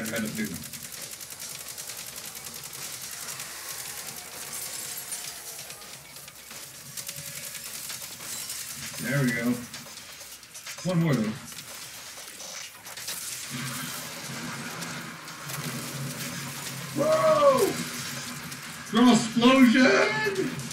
Gotta a big one. There we go. One more though. Whoa! Girl, explosion!